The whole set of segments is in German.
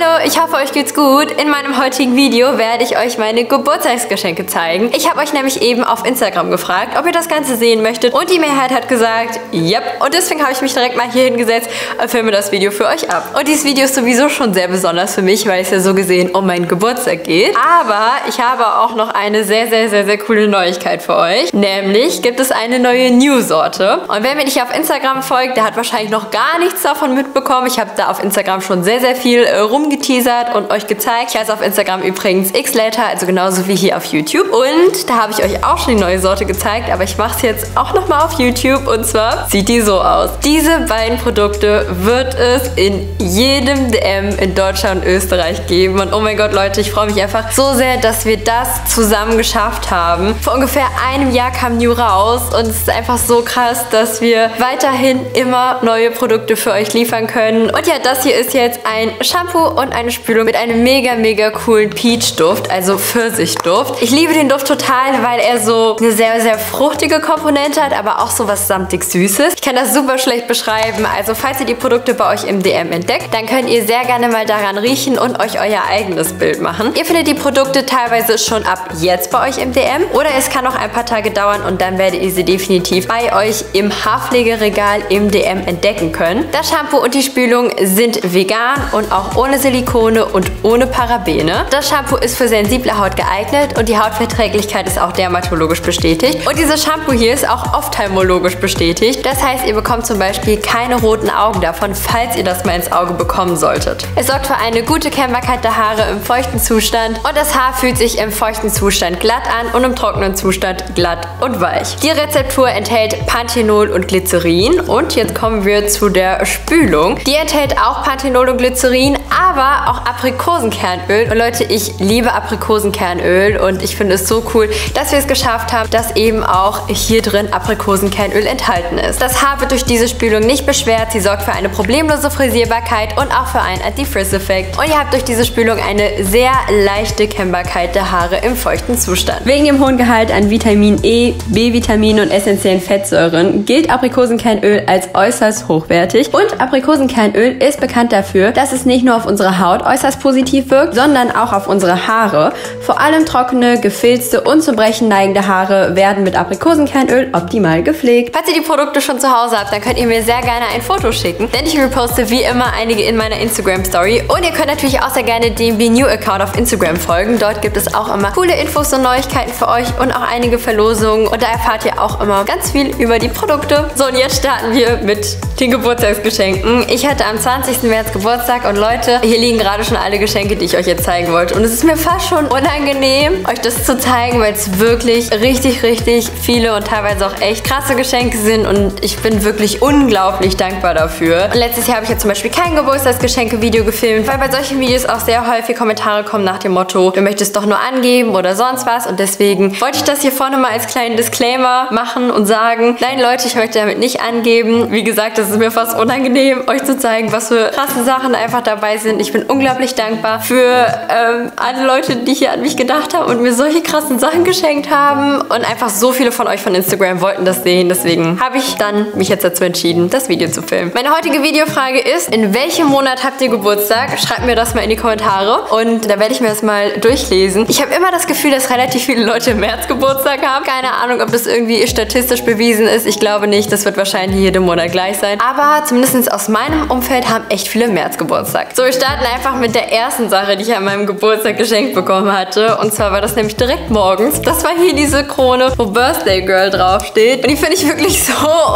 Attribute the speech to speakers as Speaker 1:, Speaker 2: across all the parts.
Speaker 1: Hallo, ich hoffe euch geht's gut. In meinem heutigen Video werde ich euch meine Geburtstagsgeschenke zeigen. Ich habe euch nämlich eben auf Instagram gefragt, ob ihr das Ganze sehen möchtet und die Mehrheit hat gesagt, yep. Und deswegen habe ich mich direkt mal hier hingesetzt und filme das Video für euch ab. Und dieses Video ist sowieso schon sehr besonders für mich, weil es ja so gesehen um meinen Geburtstag geht. Aber ich habe auch noch eine sehr, sehr, sehr, sehr coole Neuigkeit für euch. Nämlich gibt es eine neue New-Sorte. Und wer mir nicht auf Instagram folgt, der hat wahrscheinlich noch gar nichts davon mitbekommen. Ich habe da auf Instagram schon sehr, sehr viel äh, rumgeteasert und euch gezeigt. Ich heiße auf Instagram übrigens xlater, also genauso wie hier auf YouTube. Und da habe ich euch auch schon die neue Sorte gezeigt, aber ich mache es jetzt auch nochmal auf YouTube. Und zwar sieht die so aus. Diese beiden Produkte wird es in jedem DM in Deutschland und Österreich geben. Und oh mein Gott, Leute, ich freue mich einfach so sehr, dass wir das zusammen geschafft haben. Vor ungefähr einem Jahr kam New raus und es ist einfach so krass, dass wir weiterhin immer neue Produkte für euch liefern können. Und ja, das hier ist jetzt ein Shampoo und eine Spülung mit einem mega, mega coolen Peach-Duft, also Pfirsichduft. Ich liebe den Duft total, weil er so eine sehr, sehr fruchtige Komponente hat, aber auch so was samtig Süßes. Ich kann das super schlecht beschreiben. Also falls ihr die Produkte bei euch im DM entdeckt, dann könnt ihr sehr gerne mal daran riechen und euch euer eigenes Bild machen. Ihr findet die Produkte teilweise schon ab jetzt bei euch im DM oder es kann noch ein paar Tage dauern und dann werdet ihr sie definitiv bei euch im Haarpflegeregal im DM entdecken können. Das Shampoo und die Spülung sind vegan und auch ohne Silikone und ohne Parabene. Das Shampoo ist für sensible Haut geeignet und die Hautverträglichkeit ist auch dermatologisch bestätigt. Und dieses Shampoo hier ist auch ophthalmologisch bestätigt. Das heißt, ihr bekommt zum Beispiel keine roten Augen davon, falls ihr das mal ins Auge bekommen solltet. Es sorgt für eine gute Kennbarkeit der Haare im feuchten Zustand und das Haar fühlt sich im feuchten Zustand glatt an und im trockenen Zustand glatt und weich. Die Rezeptur enthält Panthenol und Glycerin und jetzt kommen wir zu der Spülung. Die enthält auch Panthenol und Glycerin, aber auch Aprikosenkernöl. Und Leute, ich liebe Aprikosenkernöl und ich finde es so cool, dass wir es geschafft haben, dass eben auch hier drin Aprikosenkernöl enthalten ist. Das Haar wird durch diese Spülung nicht beschwert, sie sorgt für eine problemlose Frisierbarkeit und auch für einen Anti-Frizz-Effekt. Und ihr habt durch diese Spülung eine sehr leichte Kennbarkeit der Haare im feuchten Zustand. Wegen dem hohen Gehalt an Vitamin E, B-Vitaminen und essentiellen Fettsäuren gilt Aprikosenkernöl als äußerst hochwertig und Aprikosenkernöl ist bekannt dafür, dass es nicht nur auf unsere Haut äußerst positiv wirkt, sondern auch auf unsere Haare. Vor allem trockene, gefilzte und zum Brechen neigende Haare werden mit Aprikosenkernöl optimal gepflegt. Falls ihr die Produkte schon zu Hause habt, dann könnt ihr mir sehr gerne ein Foto schicken, denn ich reposte wie immer einige in meiner Instagram Story und ihr könnt natürlich auch sehr gerne dem Be New Account auf Instagram folgen. Dort gibt es auch immer coole Infos und Neuigkeiten für euch und auch einige Verlosungen und da erfahrt ihr auch immer ganz viel über die Produkte. So und jetzt starten wir mit den Geburtstagsgeschenken. Ich hatte am 20. März Geburtstag und Leute, hier liegen gerade schon alle Geschenke, die ich euch jetzt zeigen wollte. Und es ist mir fast schon unangenehm, euch das zu zeigen, weil es wirklich richtig, richtig viele und teilweise auch echt krasse Geschenke sind und ich bin wirklich unglaublich dankbar dafür. Und letztes Jahr habe ich ja zum Beispiel kein Geburtstagsgeschenke-Video gefilmt, weil bei solchen Videos auch sehr häufig Kommentare kommen nach dem Motto, du möchtest doch nur angeben oder sonst was und deswegen wollte ich das hier vorne mal als kleinen Disclaimer machen und sagen, nein Leute, ich möchte damit nicht angeben. Wie gesagt, es ist mir fast unangenehm, euch zu zeigen, was für krasse Sachen einfach dabei sind. Ich bin unglaublich dankbar für ähm, alle Leute, die hier an mich gedacht haben und mir solche krassen Sachen geschenkt haben und einfach so viele von euch von Instagram wollten das sehen. Deswegen habe ich dann mich jetzt dazu entschieden, das Video zu filmen. Meine heutige Videofrage ist, in welchem Monat habt ihr Geburtstag? Schreibt mir das mal in die Kommentare und da werde ich mir das mal durchlesen. Ich habe immer das Gefühl, dass relativ viele Leute im März Geburtstag haben. Keine Ahnung, ob das irgendwie statistisch bewiesen ist. Ich glaube nicht. Das wird wahrscheinlich jeden Monat gleich sein. Aber zumindest aus meinem Umfeld haben echt viele März Geburtstag. So, wir starten einfach mit der ersten Sache, die ich an meinem Geburtstag geschenkt bekommen hatte. Und zwar war das nämlich direkt morgens. Das war hier diese Krone, wo Birthday Girl draufsteht. Und die finde ich wirklich so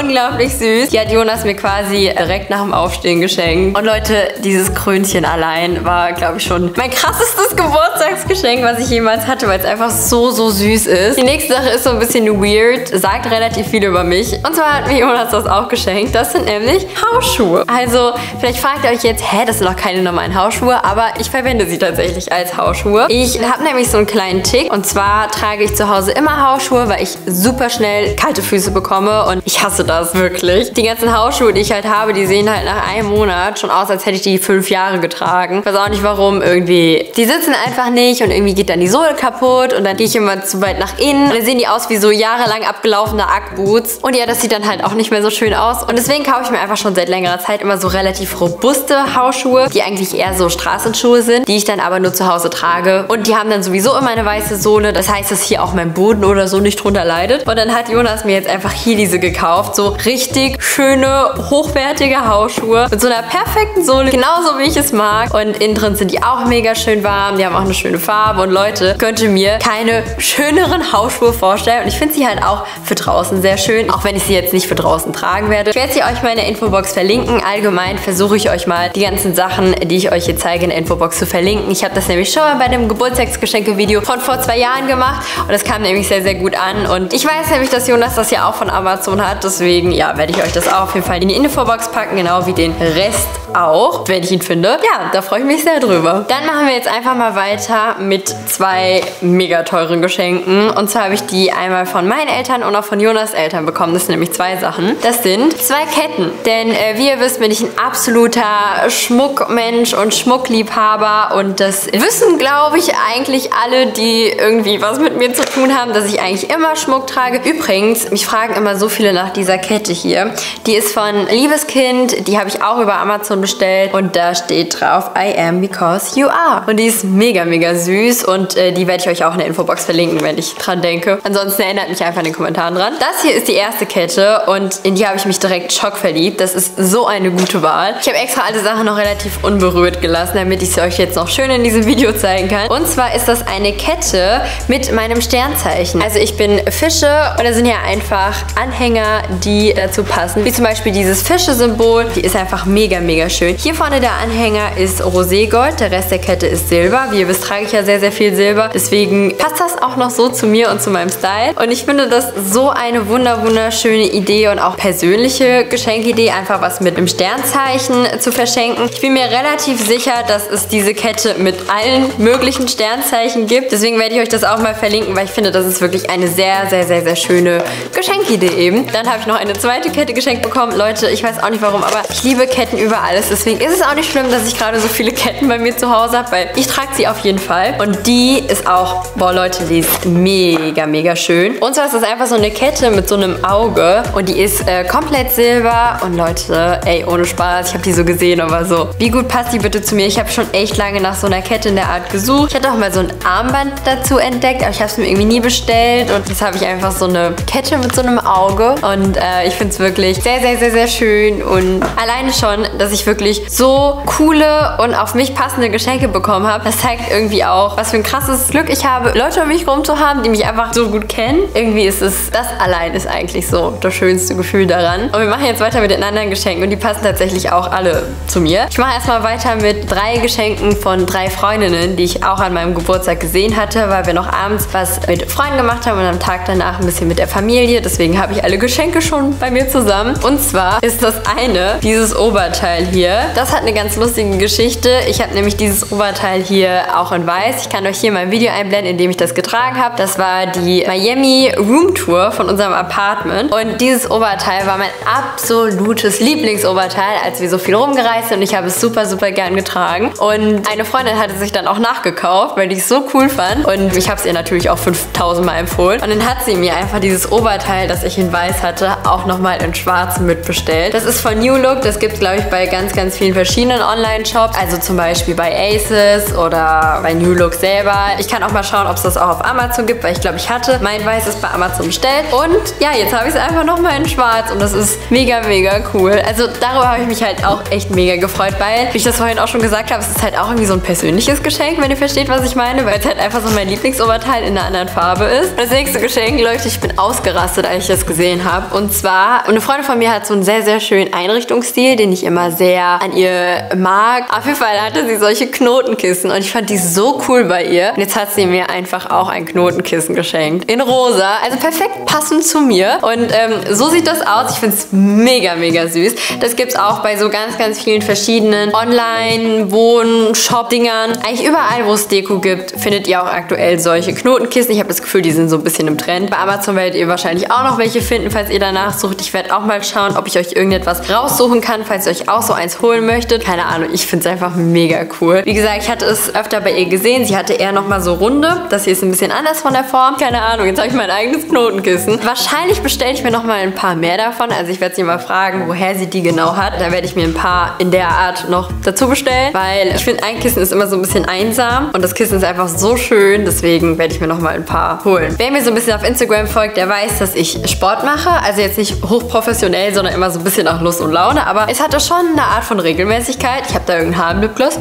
Speaker 1: unglaublich süß. Die hat Jonas mir quasi direkt nach dem Aufstehen geschenkt. Und Leute, dieses Krönchen allein war, glaube ich, schon mein krassestes Geburtstagsgeschenk, was ich jemals hatte, weil es einfach so, so süß ist. Die nächste Sache ist so ein bisschen weird, sagt relativ viel über mich. Und zwar hat mir Jonas das auch geschenkt. Das sind nämlich Hausschuhe. Also, vielleicht fragt ihr euch jetzt, hä, das sind doch keine normalen Hausschuhe, aber ich verwende sie tatsächlich als Hausschuhe. Ich habe nämlich so einen kleinen Tick und zwar trage ich zu Hause immer Hausschuhe, weil ich super schnell kalte Füße bekomme und ich hasse das wirklich. Die ganzen Hausschuhe, die ich halt habe, die sehen halt nach einem Monat schon aus, als hätte ich die fünf Jahre getragen. Ich weiß auch nicht warum, irgendwie. Die sitzen einfach nicht und irgendwie geht dann die Sohle kaputt und dann gehe ich immer zu weit nach innen. Und dann sehen die aus wie so jahrelang abgelaufene Ackboots. Und ja, das sieht dann halt auch nicht mehr so schön aus. Und deswegen kaufe kaufe ich mir einfach schon seit längerer Zeit immer so relativ robuste Hausschuhe, die eigentlich eher so Straßenschuhe sind, die ich dann aber nur zu Hause trage. Und die haben dann sowieso immer eine weiße Sohle. Das heißt, dass hier auch mein Boden oder so nicht drunter leidet. Und dann hat Jonas mir jetzt einfach hier diese gekauft. So richtig schöne, hochwertige Hausschuhe mit so einer perfekten Sohle. Genauso wie ich es mag. Und innen drin sind die auch mega schön warm. Die haben auch eine schöne Farbe. Und Leute, könnt ihr mir keine schöneren Hausschuhe vorstellen. Und ich finde sie halt auch für draußen sehr schön. Auch wenn ich sie jetzt nicht für draußen tragen werde. Ich werde sie euch mal in der Infobox verlinken. Allgemein versuche ich euch mal die ganzen Sachen, die ich euch hier zeige, in der Infobox zu verlinken. Ich habe das nämlich schon mal bei dem Geburtstagsgeschenke-Video von vor zwei Jahren gemacht. Und das kam nämlich sehr, sehr gut an. Und ich weiß nämlich, dass Jonas das ja auch von Amazon hat. Deswegen, ja, werde ich euch das auch auf jeden Fall in die Infobox packen. Genau wie den Rest auch, wenn ich ihn finde. Ja, da freue ich mich sehr drüber. Dann machen wir jetzt einfach mal weiter mit zwei mega teuren Geschenken. Und zwar habe ich die einmal von meinen Eltern und auch von Jonas Eltern bekommen. Das sind nämlich zwei Sachen. Das sind zwei Ketten. Denn äh, wie ihr wisst, bin ich ein absoluter Schmuckmensch und Schmuckliebhaber. Und das wissen, glaube ich, eigentlich alle, die irgendwie was mit mir zu tun haben, dass ich eigentlich immer Schmuck trage. Übrigens, mich fragen immer so viele nach dieser Kette hier. Die ist von Liebeskind. Die habe ich auch über Amazon bestellt. Und da steht drauf, I am because you are. Und die ist mega, mega süß. Und äh, die werde ich euch auch in der Infobox verlinken, wenn ich dran denke. Ansonsten erinnert mich einfach in den Kommentaren dran. Das hier ist die erste Kette und in die habe ich mich direkt schockverliebt. Das ist so eine gute Wahl. Ich habe extra alle Sachen noch relativ unberührt gelassen, damit ich sie euch jetzt noch schön in diesem Video zeigen kann. Und zwar ist das eine Kette mit meinem Sternzeichen. Also ich bin Fische und da sind ja einfach Anhänger, die dazu passen. Wie zum Beispiel dieses Fische-Symbol. Die ist einfach mega, mega schön. Hier vorne der Anhänger ist Roségold. Der Rest der Kette ist Silber. Wie ihr wisst, trage ich ja sehr, sehr viel Silber. Deswegen passt das auch noch so zu mir und zu meinem Style. Und ich finde das so eine wunder wunderschöne Idee und auch persönliche Geschenkidee, einfach was mit einem Sternzeichen zu verschenken. Ich bin mir relativ sicher, dass es diese Kette mit allen möglichen Sternzeichen gibt. Deswegen werde ich euch das auch mal verlinken, weil ich finde, das ist wirklich eine sehr, sehr, sehr, sehr schöne Geschenkidee eben. Dann habe ich noch eine zweite Kette geschenkt bekommen. Leute, ich weiß auch nicht warum, aber ich liebe Ketten über alles. Deswegen ist es auch nicht schlimm, dass ich gerade so viele Ketten bei mir zu Hause habe, weil ich trage sie auf jeden Fall. Und die ist auch, boah Leute, die ist mega, mega schön. Und zwar ist das einfach so eine Kette mit so einem Auge und die ist äh, komplett silber. Und Leute, ey, ohne Spaß, ich habe die so gesehen, aber so, wie gut passt die bitte zu mir? Ich habe schon echt lange nach so einer Kette in der Art gesucht. Ich hatte auch mal so ein Armband dazu entdeckt, aber ich habe es mir irgendwie nie bestellt. Und jetzt habe ich einfach so eine Kette mit so einem Auge. Und äh, ich finde es wirklich sehr, sehr, sehr, sehr schön. Und alleine schon, dass ich wirklich so coole und auf mich passende Geschenke bekommen habe, das zeigt irgendwie auch, was für ein krasses Glück ich habe, Leute um mich rum zu haben, die mich einfach so gut kennen. Irgendwie ist es, das allein ist eigentlich so das schönste Gefühl daran. Und wir machen jetzt weiter mit den anderen Geschenken und die passen tatsächlich auch alle zu mir. Ich mache erstmal weiter mit drei Geschenken von drei Freundinnen, die ich auch an meinem Geburtstag gesehen hatte, weil wir noch abends was mit Freunden gemacht haben und am Tag danach ein bisschen mit der Familie. Deswegen habe ich alle Geschenke schon bei mir zusammen. Und zwar ist das eine, dieses Oberteil hier. Das hat eine ganz lustige Geschichte. Ich habe nämlich dieses Oberteil hier auch in weiß. Ich kann euch hier mal ein Video einblenden, in dem ich das getragen habe. Das war die Miami Room Tour von unserem Apartment. Und dieses Oberteil war mein absolutes Lieblingsoberteil, als wir so viel rumgereist sind. Und ich habe es super, super gern getragen. Und eine Freundin hatte sich dann auch nachgekauft, weil ich es so cool fand. Und ich habe es ihr natürlich auch 5000 Mal empfohlen. Und dann hat sie mir einfach dieses Oberteil, das ich in weiß hatte, auch nochmal in schwarz mitbestellt. Das ist von New Look. Das gibt es, glaube ich, bei ganz, ganz vielen verschiedenen Online-Shops. Also zum Beispiel bei Aces oder bei New Look selber. Ich kann auch mal schauen, ob es das auch auf Amazon gibt, weil ich glaube, ich hatte mein weißes bei Amazon bestellt. Und ja, jetzt habe ich es einfach nochmal in schwarz und das ist mega, mega cool. Also darüber habe ich mich halt auch echt mega gefreut, weil, wie ich das vorhin auch schon gesagt habe, es ist halt auch irgendwie so ein persönliches Geschenk, wenn ihr versteht, was ich meine, weil es halt einfach so mein Lieblingsoberteil in einer anderen Farbe ist. Das nächste Geschenk, Leute, ich bin ausgerastet, als ich das gesehen habe. Und zwar, eine Freundin von mir hat so einen sehr, sehr schönen Einrichtungsstil, den ich immer sehr an ihr mag. Auf jeden Fall hatte sie solche Knotenkissen und ich fand die so cool bei ihr. Und jetzt hat sie mir einfach auch ein Knotenkissen geschenkt. In rosa. Also perfekt passend zu mir. Und ähm, so sieht das aus. Ich finde es mega, mega süß. Das gibt es auch bei so ganz, ganz vielen verschiedenen Online-Wohn-Shop-Dingern. Eigentlich überall, wo es Deko gibt, findet ihr auch aktuell solche Knotenkissen. Ich habe das Gefühl, die sind so ein bisschen im Trend. Bei Amazon werdet ihr wahrscheinlich auch noch welche finden, falls ihr danach sucht. Ich werde auch mal schauen, ob ich euch irgendetwas raussuchen kann, falls ihr euch auch so eins holen möchtet. Keine Ahnung, ich finde es einfach mega cool. Wie gesagt, ich hatte es öfter bei ihr gesehen. Sie hatte eher nochmal so runde. Das hier ist ein bisschen anders von der Form. Keine Ahnung, jetzt habe ich mein eigenes Knotenkissen. Wahrscheinlich bestelle ich mir nochmal ein paar mehr davon. Also ich werde sie mal fragen, woher sie die genau hat. Da werde ich mir ein paar in der Art noch dazu bestellen, weil ich finde, ein Kissen ist immer so ein bisschen einsam und das Kissen ist einfach so schön, deswegen werde ich mir noch mal ein paar holen. Wer mir so ein bisschen auf Instagram folgt, der weiß, dass ich Sport mache, also jetzt nicht hochprofessionell, sondern immer so ein bisschen nach Lust und Laune, aber es hatte schon eine Art von Regelmäßigkeit. Ich habe da irgendeinen Haarlipgloss.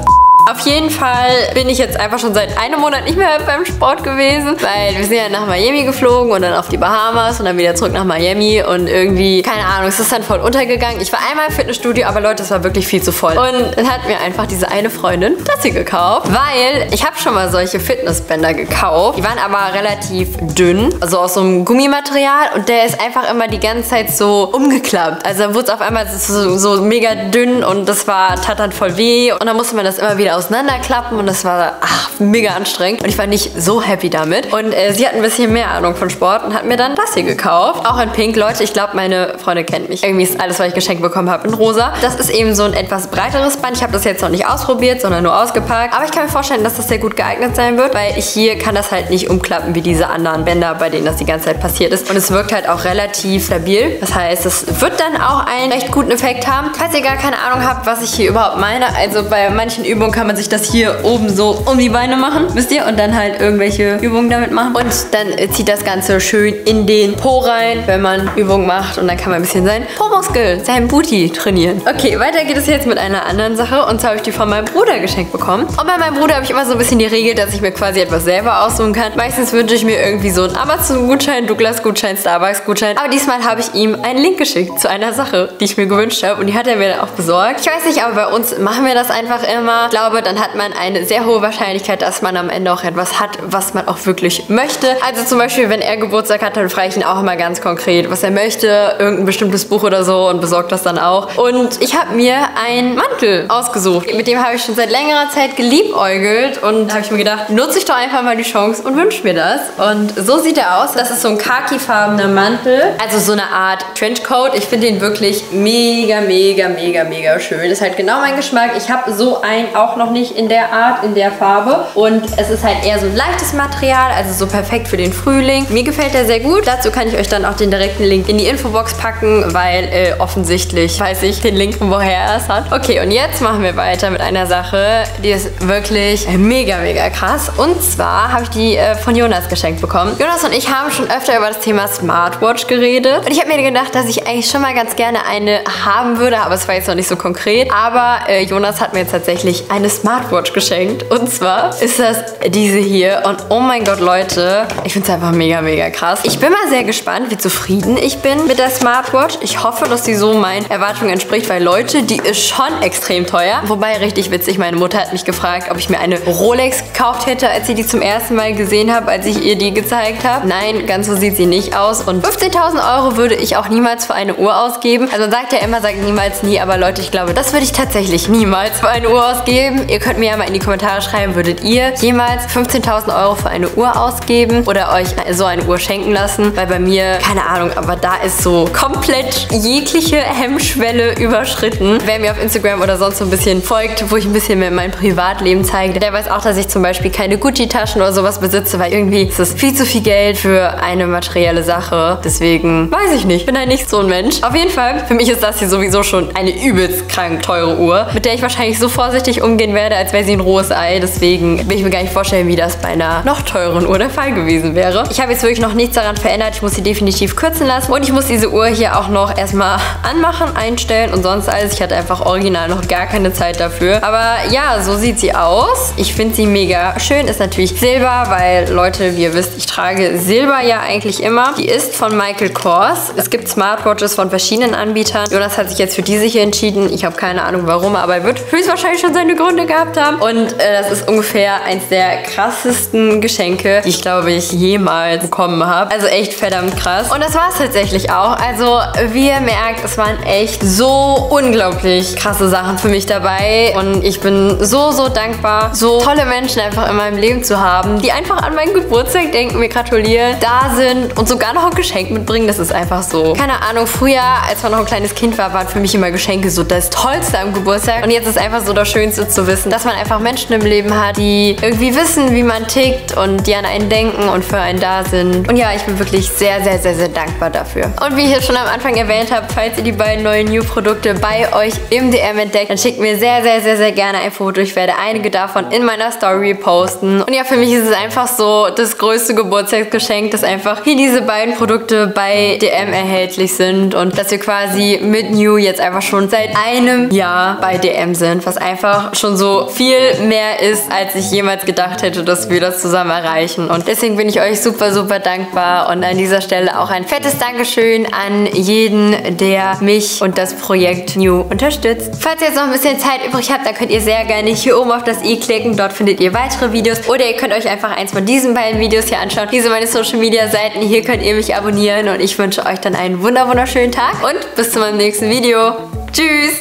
Speaker 1: Auf jeden Fall bin ich jetzt einfach schon seit einem Monat nicht mehr beim Sport gewesen, weil wir sind ja nach Miami geflogen und dann auf die Bahamas und dann wieder zurück nach Miami und irgendwie, keine Ahnung, es ist dann voll untergegangen. Ich war einmal im Fitnessstudio, aber Leute, es war wirklich viel zu voll. Und dann hat mir einfach diese eine Freundin das hier gekauft, weil ich habe schon mal solche Fitnessbänder gekauft. Die waren aber relativ dünn, also aus so einem Gummimaterial und der ist einfach immer die ganze Zeit so umgeklappt. Also dann wurde es auf einmal so, so mega dünn und das war, tat dann voll weh und dann musste man das immer wieder auseinanderklappen und das war ach, mega anstrengend. Und ich war nicht so happy damit. Und äh, sie hat ein bisschen mehr Ahnung von Sport und hat mir dann das hier gekauft. Auch in Pink. Leute, ich glaube, meine Freundin kennt mich. Irgendwie ist alles, was ich geschenkt bekommen habe, in rosa. Das ist eben so ein etwas breiteres Band. Ich habe das jetzt noch nicht ausprobiert, sondern nur ausgepackt. Aber ich kann mir vorstellen, dass das sehr gut geeignet sein wird, weil ich hier kann das halt nicht umklappen wie diese anderen Bänder, bei denen das die ganze Zeit passiert ist. Und es wirkt halt auch relativ stabil. Das heißt, es wird dann auch einen recht guten Effekt haben. Falls ihr gar keine Ahnung habt, was ich hier überhaupt meine, also bei manchen Übungen kann man sich das hier oben so um die Beine machen, wisst ihr? Und dann halt irgendwelche Übungen damit machen. Und dann zieht das Ganze schön in den Po rein, wenn man Übungen macht. Und dann kann man ein bisschen sein Po-Muskel, sein Booty trainieren. Okay, weiter geht es jetzt mit einer anderen Sache. Und zwar habe ich die von meinem Bruder geschenkt bekommen. Und bei meinem Bruder habe ich immer so ein bisschen die Regel, dass ich mir quasi etwas selber aussuchen kann. Meistens wünsche ich mir irgendwie so einen Amazon-Gutschein, Douglas-Gutschein, Starbucks-Gutschein. Aber diesmal habe ich ihm einen Link geschickt zu einer Sache, die ich mir gewünscht habe. Und die hat er mir dann auch besorgt. Ich weiß nicht, aber bei uns machen wir das einfach immer. Ich glaube, dann hat man eine sehr hohe Wahrscheinlichkeit, dass man am Ende auch etwas hat, was man auch wirklich möchte. Also zum Beispiel, wenn er Geburtstag hat, dann frage ich ihn auch immer ganz konkret, was er möchte, irgendein bestimmtes Buch oder so und besorgt das dann auch. Und ich habe mir einen Mantel ausgesucht. Mit dem habe ich schon seit längerer Zeit geliebäugelt und habe ich mir gedacht, nutze ich doch einfach mal die Chance und wünsche mir das. Und so sieht er aus. Das ist so ein khakifarbener Mantel, also so eine Art Trenchcoat. Ich finde den wirklich mega, mega, mega, mega schön. Ist halt genau mein Geschmack. Ich habe so einen auch noch nicht in der Art, in der Farbe. Und es ist halt eher so ein leichtes Material, also so perfekt für den Frühling. Mir gefällt der sehr gut. Dazu kann ich euch dann auch den direkten Link in die Infobox packen, weil äh, offensichtlich weiß ich den Link, woher er es hat. Okay, und jetzt machen wir weiter mit einer Sache, die ist wirklich mega, mega krass. Und zwar habe ich die äh, von Jonas geschenkt bekommen. Jonas und ich haben schon öfter über das Thema Smartwatch geredet. Und ich habe mir gedacht, dass ich eigentlich schon mal ganz gerne eine haben würde, aber es war jetzt noch nicht so konkret. Aber äh, Jonas hat mir jetzt tatsächlich eine Smartwatch geschenkt. Und zwar ist das diese hier. Und oh mein Gott, Leute, ich finde es einfach mega, mega krass. Ich bin mal sehr gespannt, wie zufrieden ich bin mit der Smartwatch. Ich hoffe, dass sie so meinen Erwartungen entspricht, weil Leute, die ist schon extrem teuer. Wobei, richtig witzig, meine Mutter hat mich gefragt, ob ich mir eine Rolex gekauft hätte, als sie die zum ersten Mal gesehen habe, als ich ihr die gezeigt habe. Nein, ganz so sieht sie nicht aus. Und 15.000 Euro würde ich auch niemals für eine Uhr ausgeben. Also man sagt ja immer, sagt niemals nie, aber Leute, ich glaube, das würde ich tatsächlich niemals für eine Uhr ausgeben. Ihr könnt mir ja mal in die Kommentare schreiben, würdet ihr jemals 15.000 Euro für eine Uhr ausgeben oder euch so eine Uhr schenken lassen? Weil bei mir, keine Ahnung, aber da ist so komplett jegliche Hemmschwelle überschritten. Wer mir auf Instagram oder sonst so ein bisschen folgt, wo ich ein bisschen mehr mein Privatleben zeige, der weiß auch, dass ich zum Beispiel keine Gucci-Taschen oder sowas besitze, weil irgendwie ist das viel zu viel Geld für eine materielle Sache. Deswegen weiß ich nicht. Bin halt nicht so ein Mensch. Auf jeden Fall, für mich ist das hier sowieso schon eine übelst krank teure Uhr, mit der ich wahrscheinlich so vorsichtig umgehen werde, als wäre sie ein rohes Ei. Deswegen will ich mir gar nicht vorstellen, wie das bei einer noch teuren Uhr der Fall gewesen wäre. Ich habe jetzt wirklich noch nichts daran verändert. Ich muss sie definitiv kürzen lassen. Und ich muss diese Uhr hier auch noch erstmal anmachen, einstellen und sonst alles. Ich hatte einfach original noch gar keine Zeit dafür. Aber ja, so sieht sie aus. Ich finde sie mega schön. Ist natürlich Silber, weil Leute, wie ihr wisst, ich trage Silber ja eigentlich immer. Die ist von Michael Kors. Es gibt Smartwatches von verschiedenen Anbietern. Jonas hat sich jetzt für diese hier entschieden. Ich habe keine Ahnung warum, aber er wird höchstwahrscheinlich schon seine Gründe gehabt haben. Und äh, das ist ungefähr eins der krassesten Geschenke, die ich glaube ich jemals bekommen habe. Also echt verdammt krass. Und das war es tatsächlich auch. Also wie ihr merkt, es waren echt so unglaublich krasse Sachen für mich dabei. Und ich bin so, so dankbar, so tolle Menschen einfach in meinem Leben zu haben, die einfach an meinen Geburtstag denken, mir gratulieren, da sind und sogar noch ein Geschenk mitbringen. Das ist einfach so. Keine Ahnung, früher, als man noch ein kleines Kind war, waren für mich immer Geschenke so das Tollste am Geburtstag. Und jetzt ist einfach so das Schönste zu wissen, dass man einfach Menschen im Leben hat, die irgendwie wissen, wie man tickt und die an einen denken und für einen da sind. Und ja, ich bin wirklich sehr, sehr, sehr, sehr dankbar dafür. Und wie ich es schon am Anfang erwähnt habe, falls ihr die beiden neuen New-Produkte bei euch im DM entdeckt, dann schickt mir sehr, sehr, sehr, sehr gerne ein Foto. Ich werde einige davon in meiner Story posten. Und ja, für mich ist es einfach so das größte Geburtstagsgeschenk, dass einfach hier diese beiden Produkte bei DM erhältlich sind und dass wir quasi mit New jetzt einfach schon seit einem Jahr bei DM sind, was einfach schon so viel mehr ist, als ich jemals gedacht hätte, dass wir das zusammen erreichen. Und deswegen bin ich euch super, super dankbar und an dieser Stelle auch ein fettes Dankeschön an jeden, der mich und das Projekt New unterstützt. Falls ihr jetzt noch ein bisschen Zeit übrig habt, dann könnt ihr sehr gerne hier oben auf das i klicken. Dort findet ihr weitere Videos oder ihr könnt euch einfach eins von diesen beiden Videos hier anschauen. Diese meine Social Media Seiten. Hier könnt ihr mich abonnieren und ich wünsche euch dann einen wunderschönen Tag und bis zu meinem nächsten Video. Tschüss!